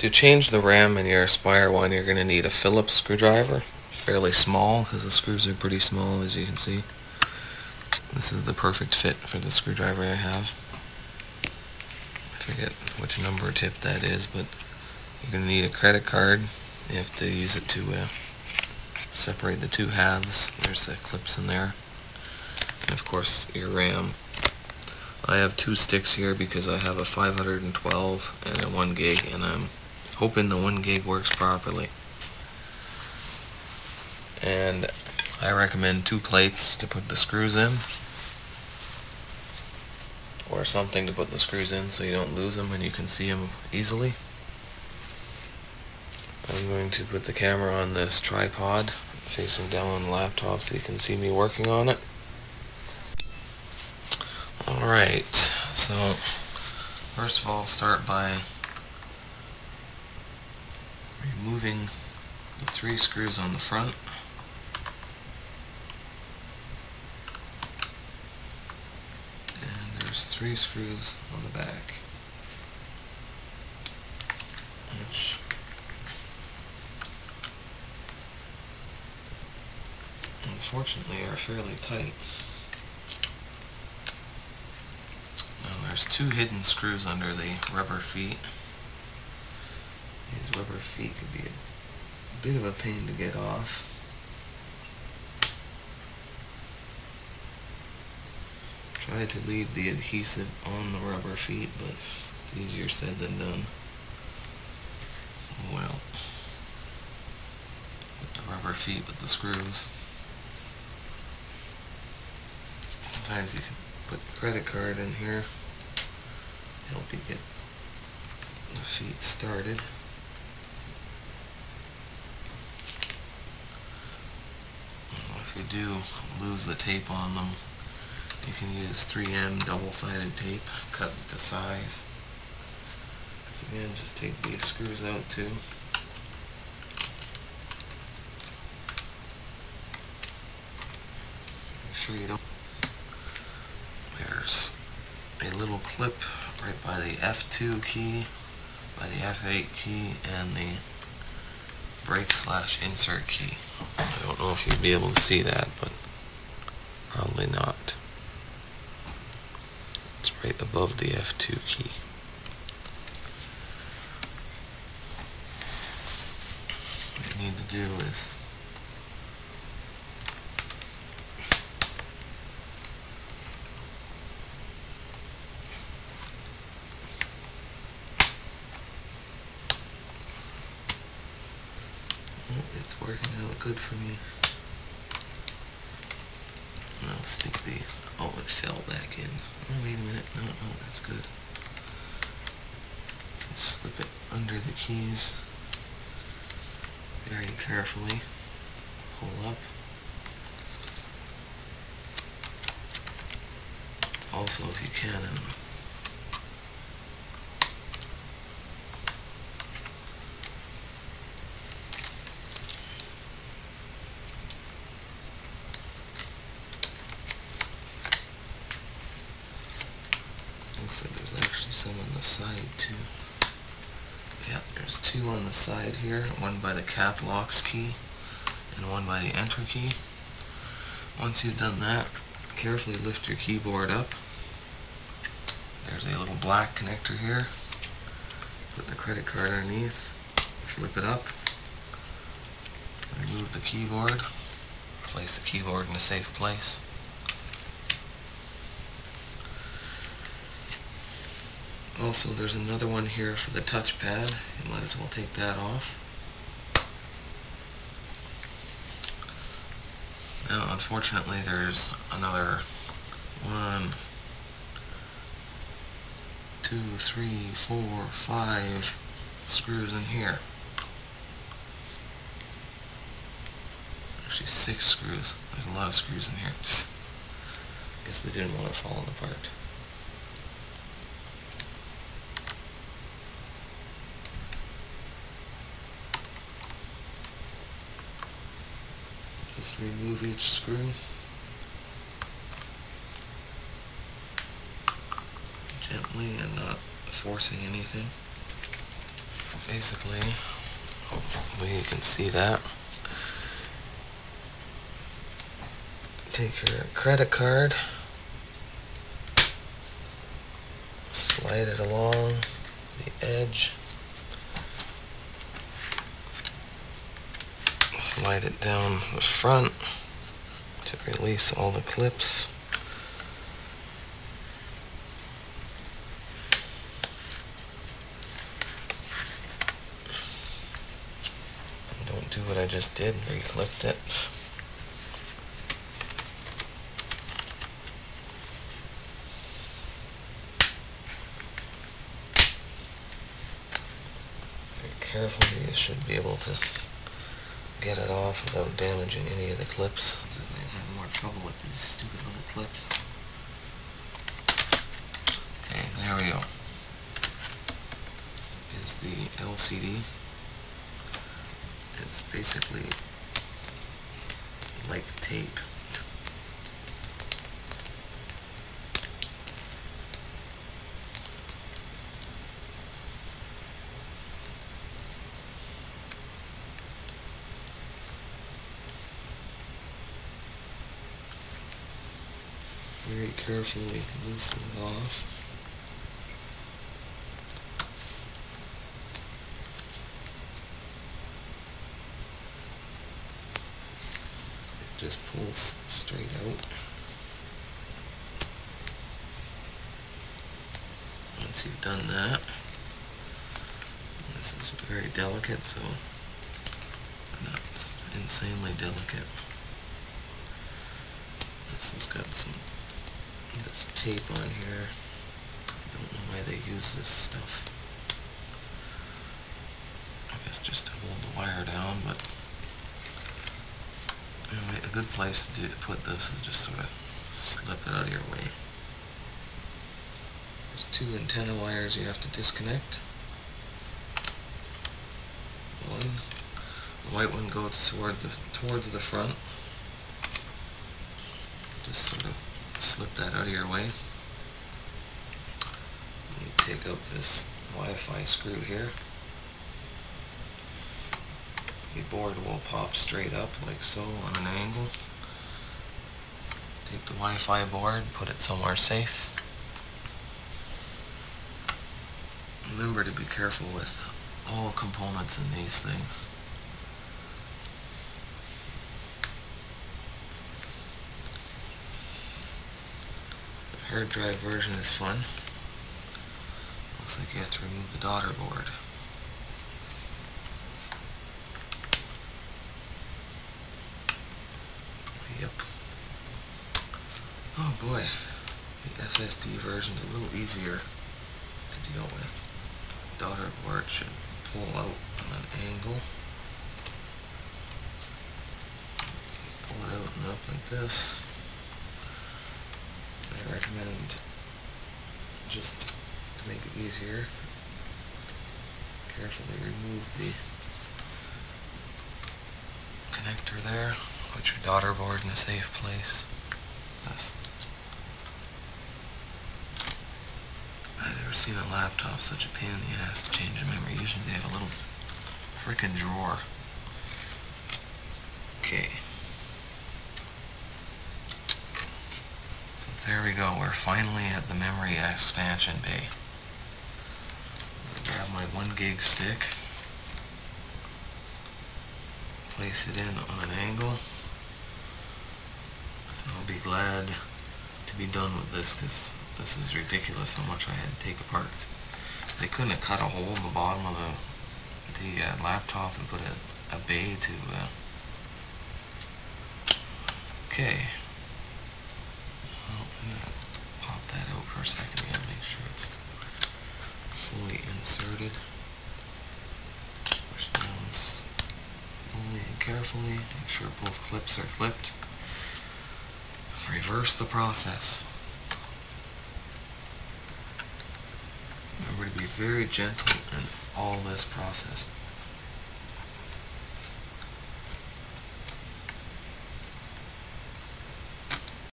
To change the ram in your Aspire one, you're going to need a Phillips screwdriver, fairly small because the screws are pretty small as you can see. This is the perfect fit for the screwdriver I have. I forget which number tip that is, but you're going to need a credit card. You have to use it to uh, separate the two halves. There's the clips in there. And of course your RAM. I have two sticks here because I have a 512 and a 1 gig and I'm hoping the 1 gig works properly. And I recommend two plates to put the screws in or something to put the screws in so you don't lose them and you can see them easily. I'm going to put the camera on this tripod facing down on the laptop so you can see me working on it. Alright, so first of all start by removing the three screws on the front. And there's three screws on the back. Which unfortunately are fairly tight. Now there's two hidden screws under the rubber feet. These rubber feet could be a bit of a pain to get off. Try to leave the adhesive on the rubber feet, but it's easier said than done. Well, the rubber feet with the screws. sometimes you can put the credit card in here help you get the feet started if you do lose the tape on them you can use 3M double-sided tape cut to size. So again just take these screws out too. Make sure you don't there's a little clip right by the F2 key, by the F8 key, and the break slash insert key. I don't know if you'd be able to see that, but probably not. It's right above the F2 key. What you need to do is working out good for me. I'll stick the, oh it fell back in. Oh wait a minute, no, no, that's good. Slip it under the keys very carefully. Pull up. Also, if you can, Looks some on the side too. Yeah, there's two on the side here, one by the cap locks key and one by the enter key. Once you've done that, carefully lift your keyboard up. There's a little black connector here. Put the credit card underneath, flip it up, remove the keyboard, place the keyboard in a safe place. Also, there's another one here for the touchpad. You might as well take that off. Now, unfortunately, there's another one, two, three, four, five screws in here. Actually, six screws. There's a lot of screws in here. Guess they didn't want it falling apart. Remove each screw. Gently and not forcing anything. basically, hopefully you can see that. Take your credit card, slide it along the edge, slide it down the front to release all the clips. Don't do what I just did, reclipped it. Carefully, you should be able to get it off without damaging any of the clips. I might have more trouble with these stupid little clips. Okay, there we go. Is the LCD. It's basically like tape. very carefully loosen it off. It just pulls straight out. Once you've done that, this is very delicate, so not insanely delicate. This has got some this tape on here. I don't know why they use this stuff. I guess just to hold the wire down, but anyway, a good place to do, put this is just sort of slip it out of your way. There's two antenna wires you have to disconnect. One, the white one goes toward the, towards the front. Just sort of slip that out of your way. Take out this Wi-Fi screw here. The board will pop straight up like so on an angle. Take the Wi-Fi board, put it somewhere safe. Remember to be careful with all components in these things. Hard drive version is fun. Looks like you have to remove the daughter board. Yep. Oh boy, the SSD version is a little easier to deal with. Daughter board should pull out on an angle. Pull it out and up like this. Recommend just to make it easier. Carefully remove the connector there. Put your daughter board in a safe place. This I've never seen a laptop such a pain in the ass to change a memory. Usually they have a little freaking drawer. Okay There we go, we're finally at the memory expansion bay. Grab my 1 gig stick, place it in on an angle. I'll be glad to be done with this because this is ridiculous how much I had to take apart. They couldn't have cut a hole in the bottom of the, the uh, laptop and put a, a bay to... Uh, okay. Pop that out for a second. Gotta make sure it's fully inserted. Push down slowly and carefully. Make sure both clips are clipped. Reverse the process. Remember to be very gentle in all this process.